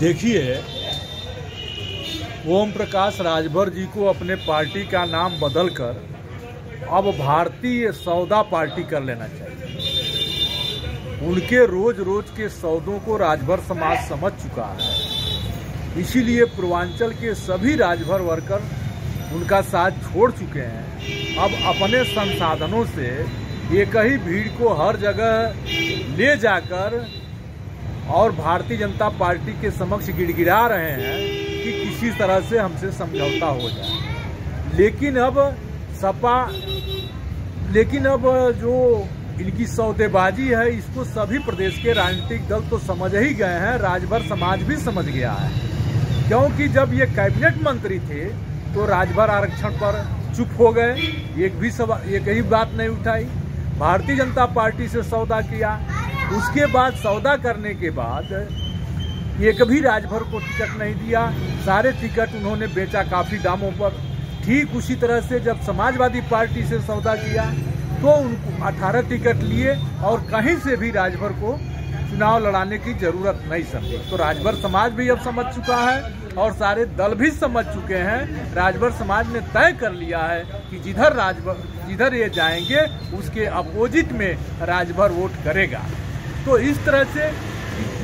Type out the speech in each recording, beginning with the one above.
देखिए ओम प्रकाश राजभर जी को अपने पार्टी का नाम बदलकर अब भारतीय सौदा पार्टी कर लेना चाहिए। उनके रोज रोज के सौदों को राजभर समाज समझ चुका है। इसीलिए पूर्वांचल के सभी राजभर वर्कर उनका साथ छोड़ चुके हैं। अब अपने संसाधनों से एक ही भीड़ को हर जगह ले जाकर और भारतीय जनता पार्टी के समक्ष गिड़गिड़ा रहे हैं कि किसी तरह से हमसे समझौता हो जाए। लेकिन अब सपा, लेकिन अब जो इनकी सौदेबाजी है, इसको सभी प्रदेश के राजनीतिक दल तो समझ ही गए हैं, राजभर समाज भी समझ गया है। क्योंकि जब ये कैबिनेट मंत्री थे तो राजभर आरक्षण पर चुप हो गए, एक भी सवाल एक ही बात नहीं उठाई। भारतीय जनता पार्टी से सौदा किया उसके बाद सौदा करने के बाद एक भी राजभर को टिकट नहीं दिया। सारे टिकट उन्होंने बेचा काफ़ी दामों पर। ठीक उसी तरह से जब समाजवादी पार्टी से सौदा किया तो उनको 18 टिकट लिए और कहीं से भी राजभर को चुनाव लड़ाने की ज़रूरत नहीं समझी। तो राजभर समाज भी अब समझ चुका है और सारे दल भी समझ चुके हैं। राजभर समाज ने तय कर लिया है कि जिधर राजभर जिधर ये जाएँगे, उसके अपोजिट में राजभर वोट करेगा। तो इस तरह से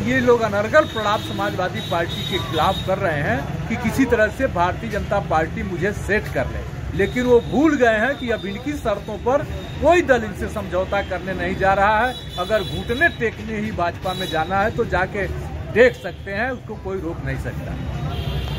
ये लोग अनर्गल प्रणाप समाजवादी पार्टी के खिलाफ कर रहे हैं कि किसी तरह से भारतीय जनता पार्टी मुझे सेट कर ले। लेकिन वो भूल गए हैं कि अब इनकी शर्तों पर कोई दल इनसे समझौता करने नहीं जा रहा है। अगर घुटने टेकने ही भाजपा में जाना है तो जाके देख सकते हैं, उसको कोई रोक नहीं सकता।